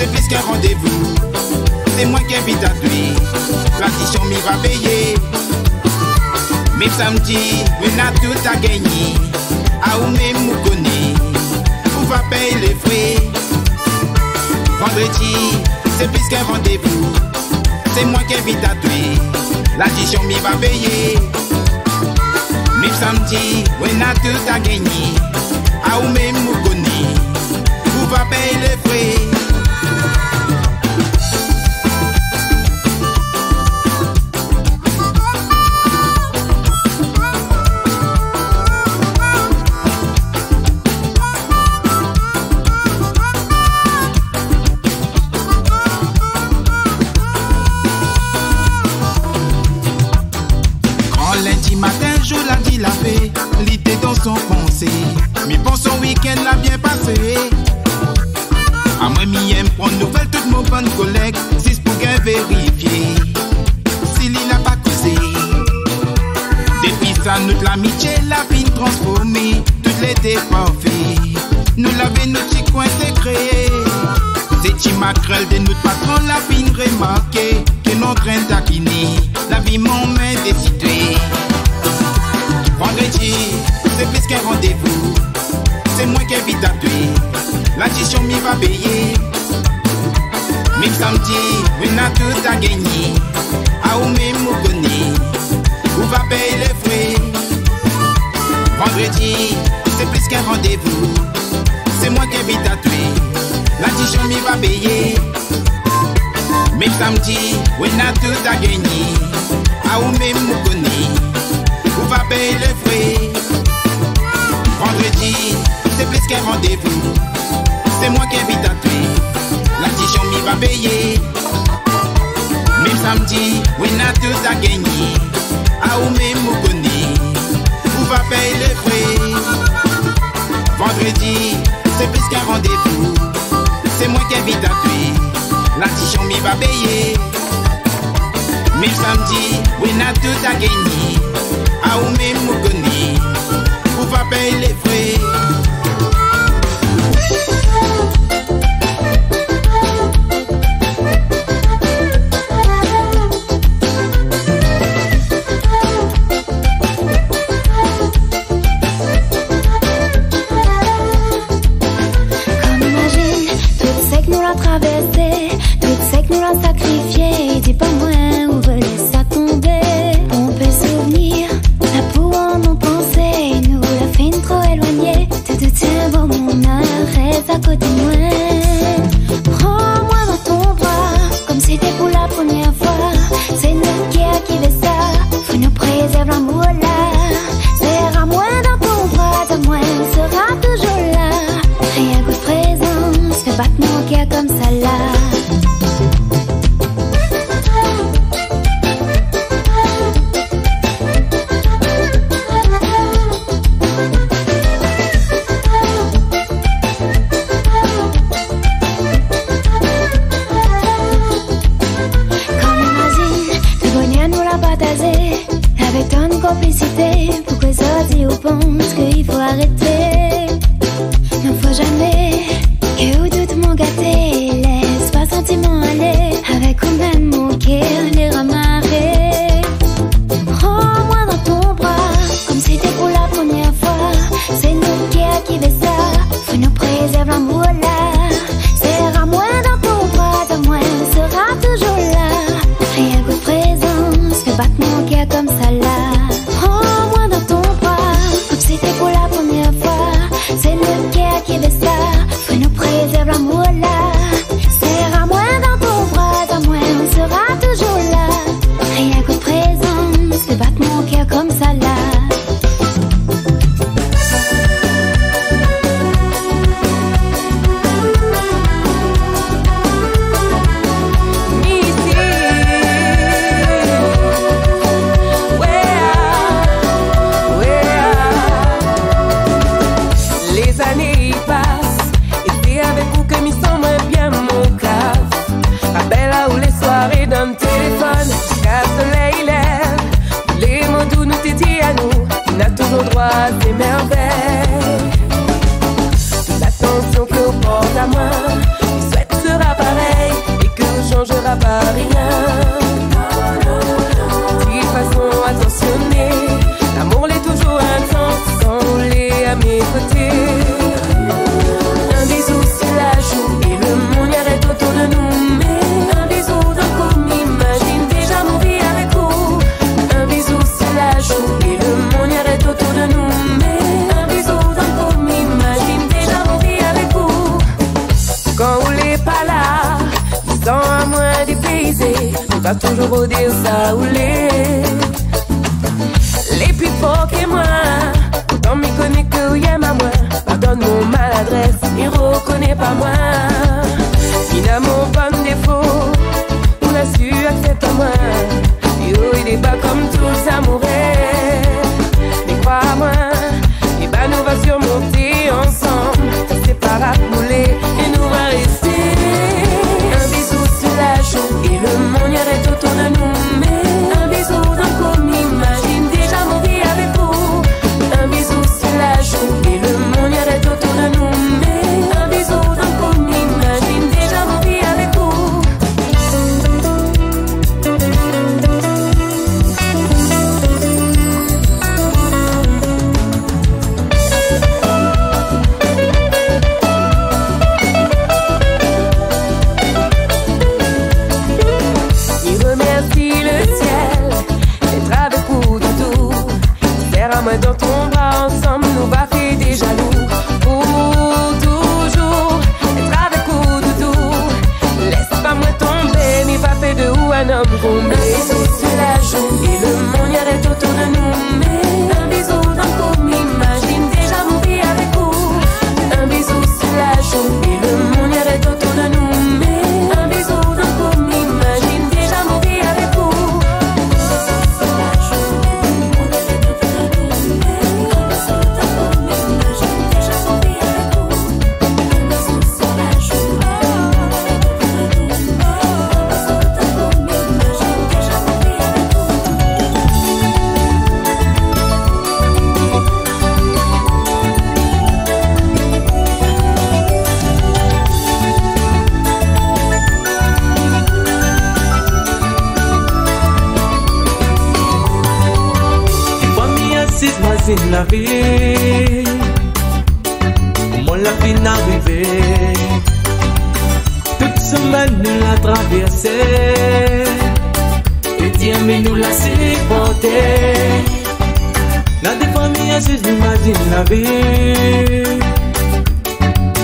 c'est plus qu'un rendez-vous. C'est moi qui invite à lui. L'addition m'y va payer. Mais samedi, on a tout à gagner. À où même nous connaît. On va payer les frais. Vendredi, c'est plus qu'un rendez-vous. C'est moi qui invite à tuer. L'addition m'y va payer. Mais samedi, on a tout à gagner. À où même nous connaît. On va payer les frais. L'amitié l'a fin transformée, toutes les déparfaits. Nous l'avons nos petits coins secrets. C'est qui macrel de notre patron la fin remarqué que nos grains taquiner la vie main décidée. Vendredi, c'est plus qu'un rendez-vous. C'est moi qui invite à tuer. L'addition m'y va payer. Mais samedi, on a tout à gagner. À où même connaît. Où va payer les frais? Vendredi, c'est plus qu'un rendez-vous. C'est moi qui invite à tuer. L'addition m'y va payer. Mais samedi, on a tout à gagner. À où même nous connaît. Va payer les frais? Vendredi, c'est plus qu'un rendez-vous. C'est moi qui invite à tuer. L'addition m'y va payer. Même samedi, on a tout à gagner. À où même. Va payer les frais. Vendredi, c'est plus qu'un rendez-vous. C'est moi qui invite à tuer. L'addition m'y va payer. Même samedi, on a tout à gagner. À où même. Où va payer les frais. Maria pudiu saule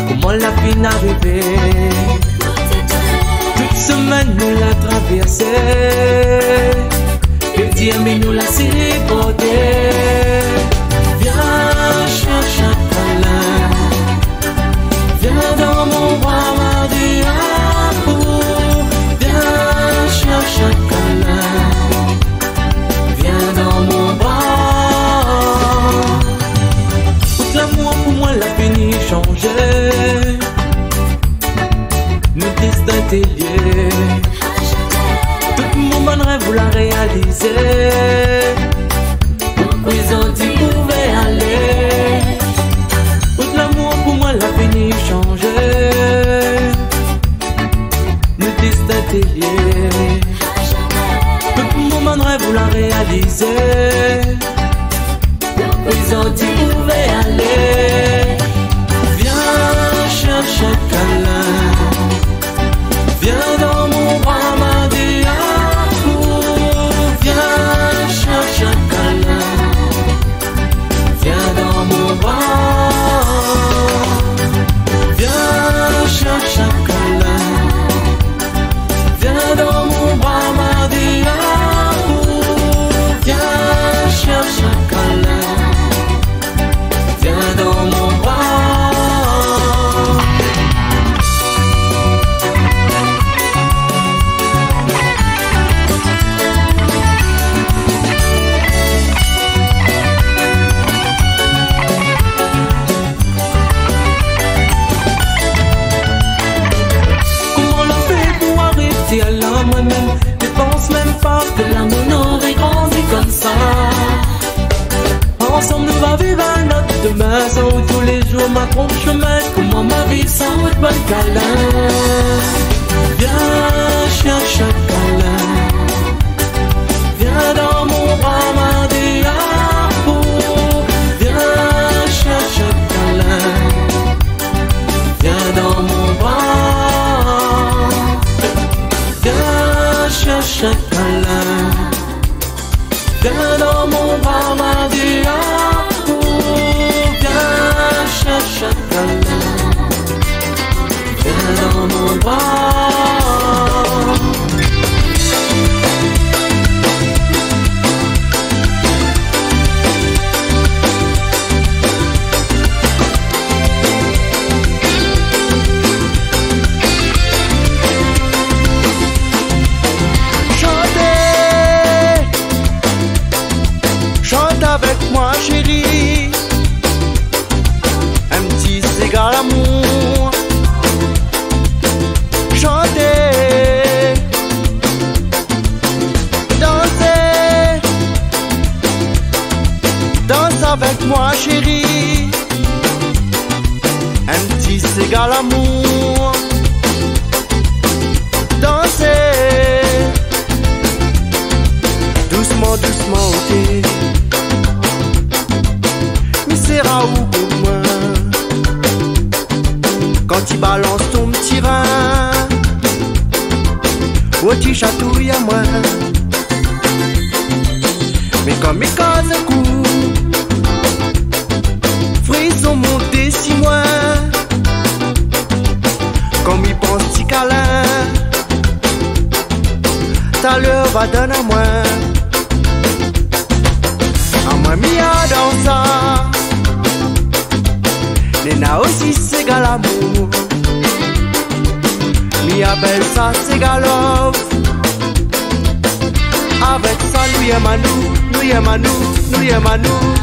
Comment la vie n'arrivait Toute semaine nous la traversée Et Dieu mais nous la supportait bélier. Tout mon bon rêve, vous l'a réalisé. Ils ont dit pouvait aller? Tout l'amour pour moi, l'avenir changer. Nous disons Tout mon bon rêve, vous l'a réalisé. demain sans route tous les jours ma trompe chômage pour moi ma vie sans route pas câlin dans c'est l'amour. Mi appelle ça, c'est galop. Avec ça, nous y aimons nous, nous y aimons nous, nous y aimons nous.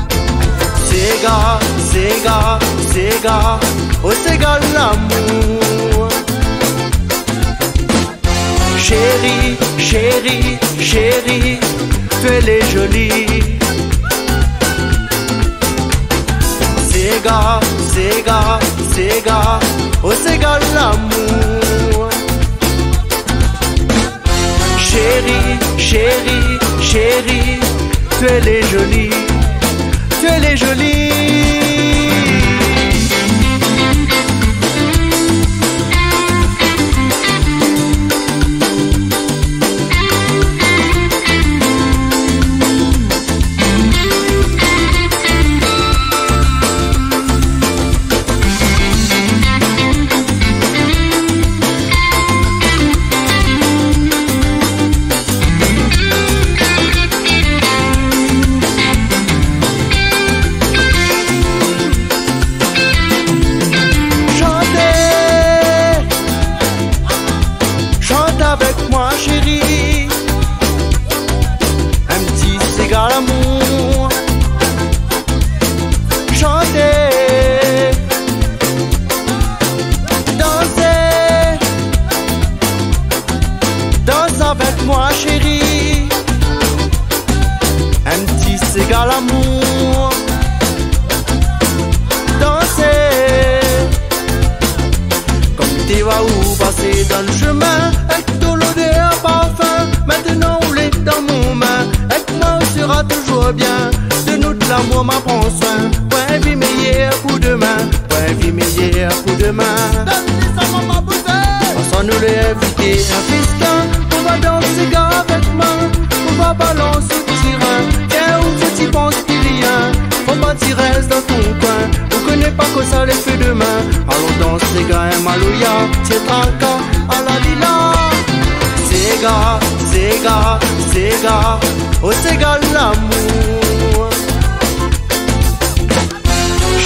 Sega, Sega, Sega, oh Sega l'amour. Chérie, chérie, chérie, tu es jolie. Sega, Sega, Sega, oh Sega l'amour. Chérie, chérie, chérie, tu es jolie elle est jolie. mon l'amour m'en prend soin. Ouais, vie meilleure pour demain. Ouais, vie meilleure pour demain. Pensons nous le inviter à fiscal. On va danser avec moi. On va balancer le tirin. Tiens, où tu penses qu'il y a Faut pas t'y reste dans ton coin. On connaît pas que ça les fait demain. Allons danser, gars, Malouya. Tiens, encore à la villa. Sega, Sega, Sega, oh Sega l'amour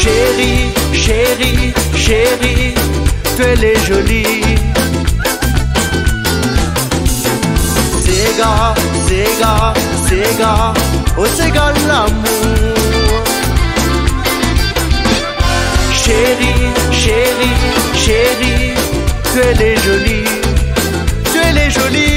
Chérie, chérie, chérie, elle est jolie. Sega, Sega, Sega, oh Sega l'amour. Chérie, chérie, chérie, tu es jolie, tu es jolie.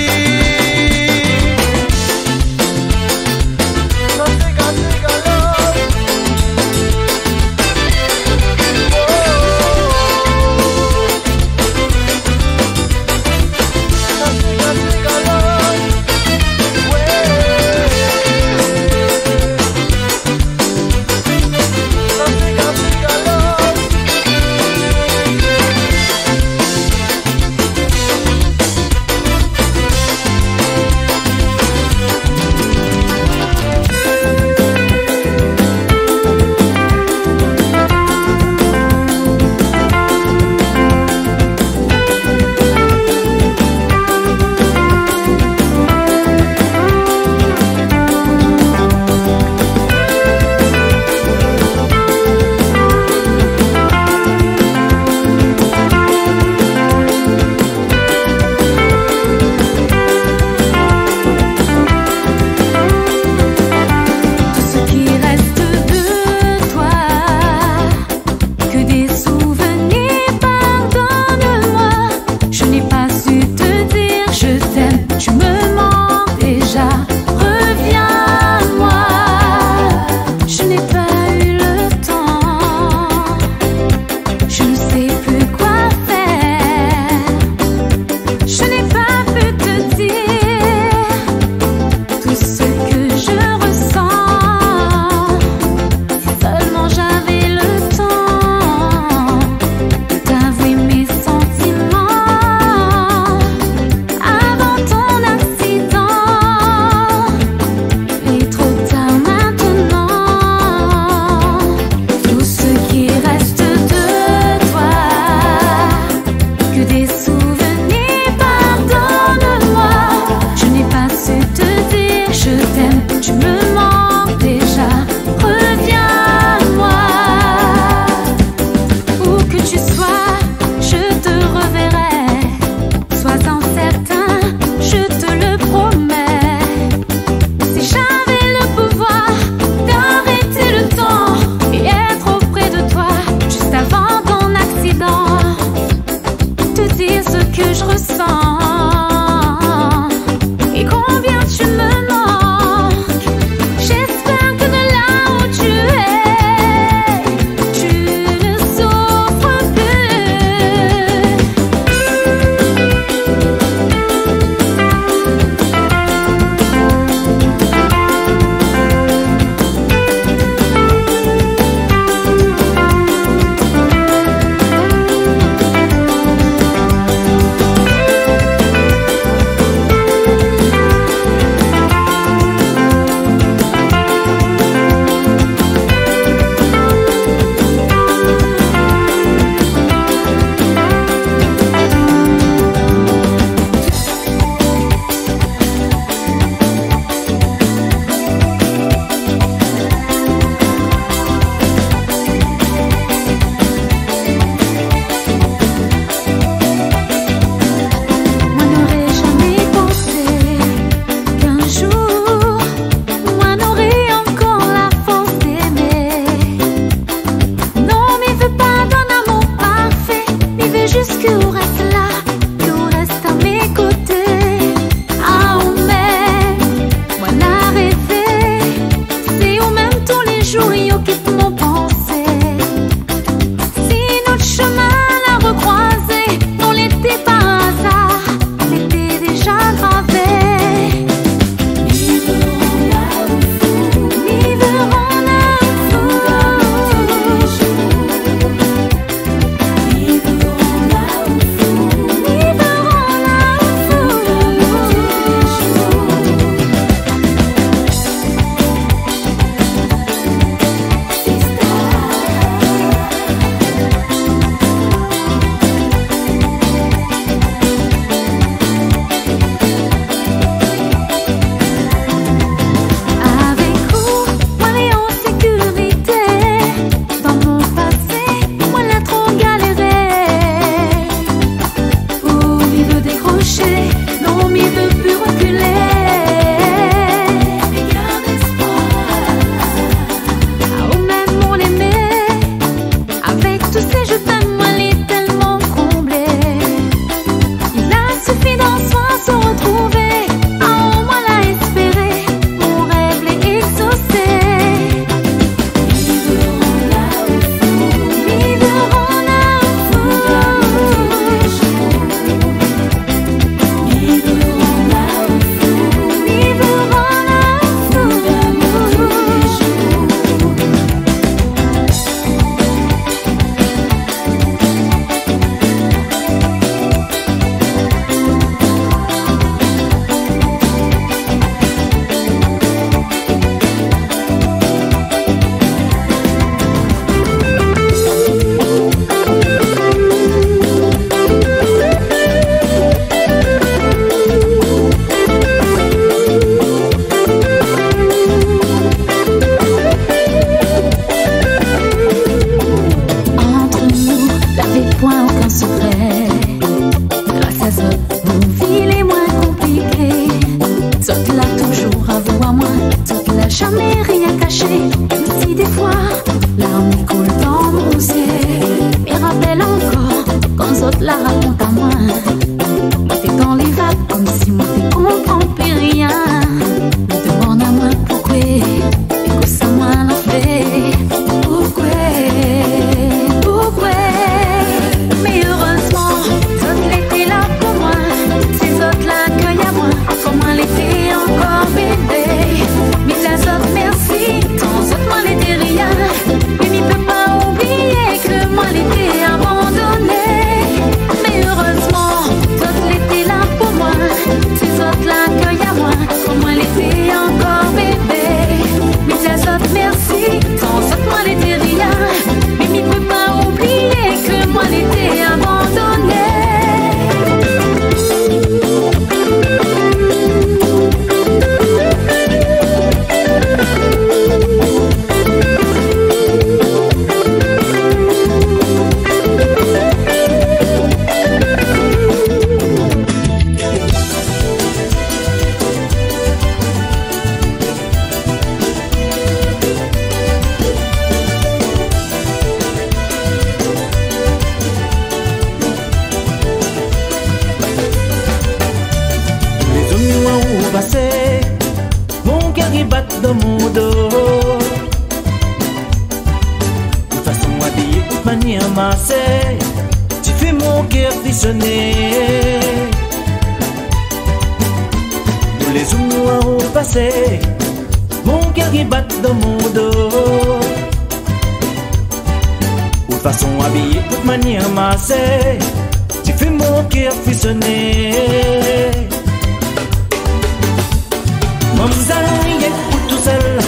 Est pour tout seul.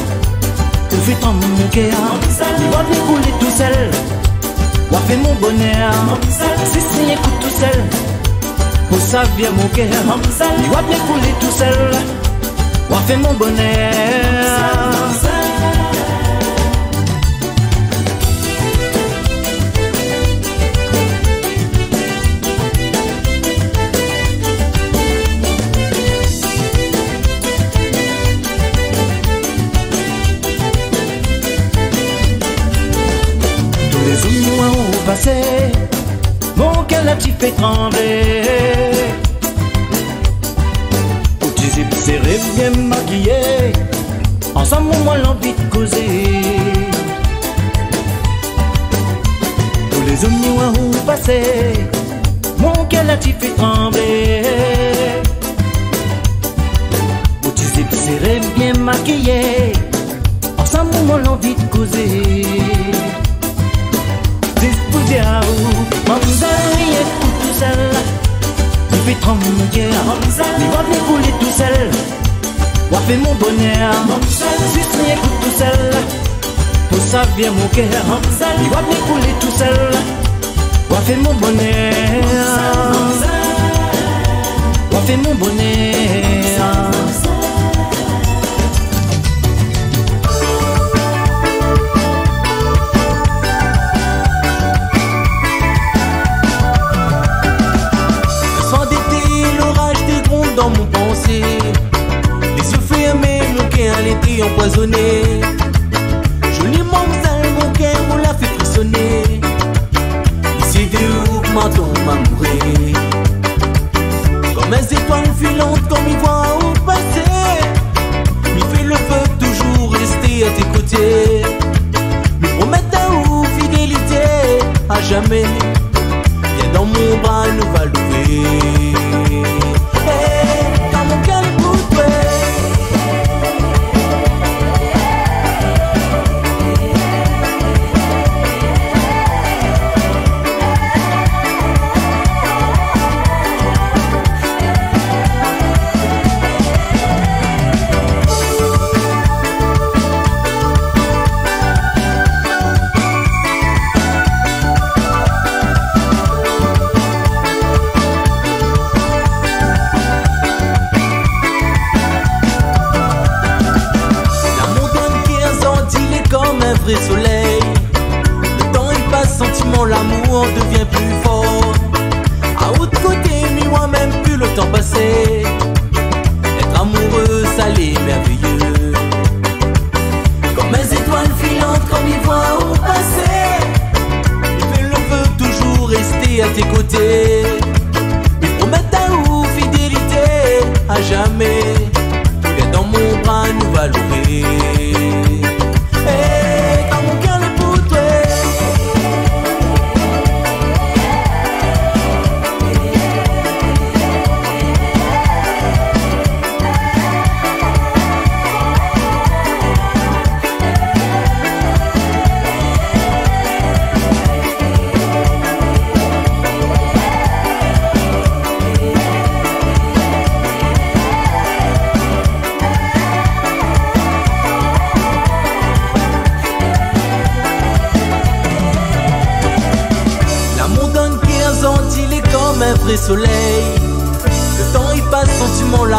Tu fais ton va bien couler tout seul? Wa fait mon bonheur? Si c'est écoute tout seul. Pour ça vient mon cœur. Bien couler tout seul? Wa fait mon bonheur? Mon cœur l'a petit fait trembler. Tu zip serré, bien maquillé, ensemble moi l'envie de causer. Tous les hommes ont passé, mon cœur l'a petit fait trembler. Tu zip serré, bien maquillé, ensemble moi l'envie de causer. Il fait trembler mon cœur Il va venir couler tout seul Wa fait mon bonheur Si c'est écoute tout seul. Pour ça vient mon cœur Il va venir couler tout seul Wa fait mon bonheur empoisonné. Mamselle, mon cœur vous l'a fait frissonner. De où ma tombe m'a mouru. Comme les étoiles filantes, comme il voit au passé. Il fait le feu, toujours rester à tes côtés. Me promettre fidélité à jamais.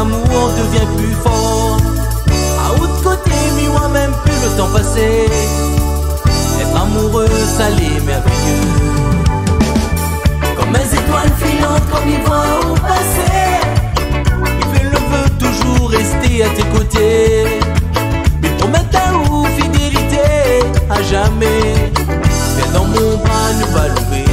L'amour devient plus fort. À autre côté, mais moi-même plus le temps passé. Être amoureux, ça l'est merveilleux. Comme les étoiles filantes, comme il voit au passé. Il fait le feu, toujours rester à tes côtés. Mais promettre à vous fidélité à jamais. Viens dans mon bras, nous va louer.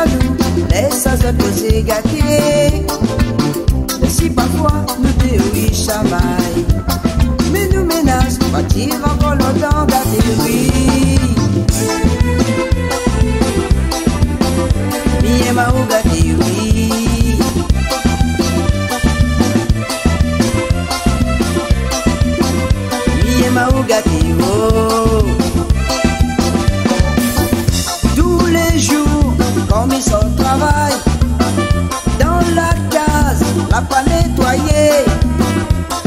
Jaloux, laisse à autres causer gâter. Si parfois nous déouïs chamaille, mais nous menace, va tirer encore longtemps gâter oui. Mi aime à ou gâter oui. Mi aime à ou gâter. Au travail, dans la case, la pas nettoyée.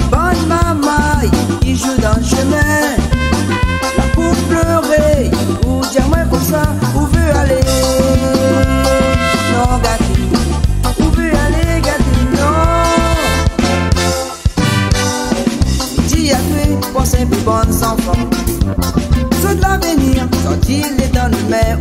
Bonne maman, il joue dans le chemin. Pour pleurer, ou dire moi comme ça, où veut aller? Non, gâté, où veut aller, gâté, non. Dis à toi, pensez plus bonnes enfants. Ceux de l'avenir, sortis-les dans les mains